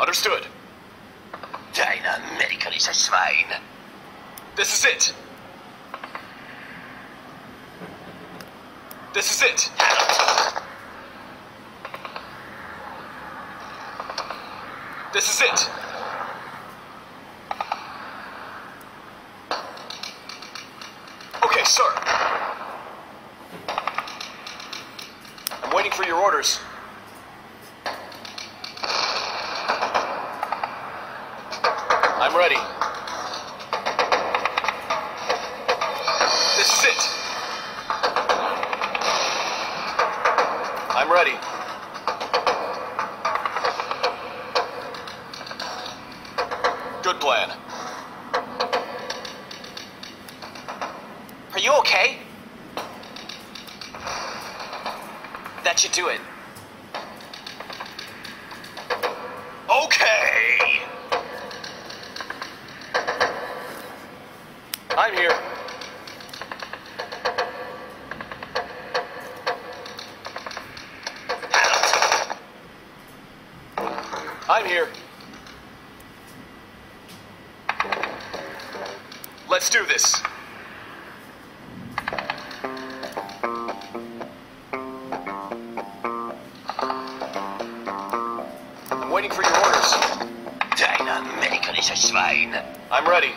Understood. Deiner ein Schwein. This is it. This is it. This is it. Okay, sir. I'm waiting for your orders. I'm ready. This is it. I'm ready. Good plan. Are you okay? That should do it. Okay. I'm here. I'm here. Let's do this. I'm waiting for your orders. Ist ein Schwein. I'm ready.